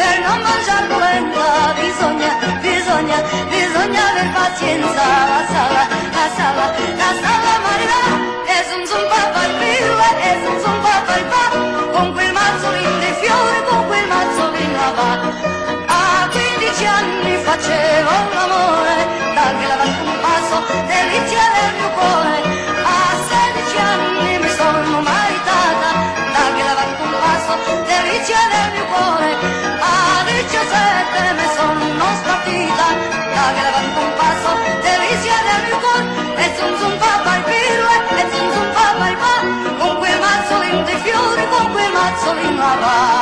per non mangiare. Pazienza, la sala, la sala, la sala morirà e zum zum papà il più e zum zum papà il pa. Con quel mazzolino di fiori, con quel mazzolino a va. A 15 anni facevo l'amore, gasolinava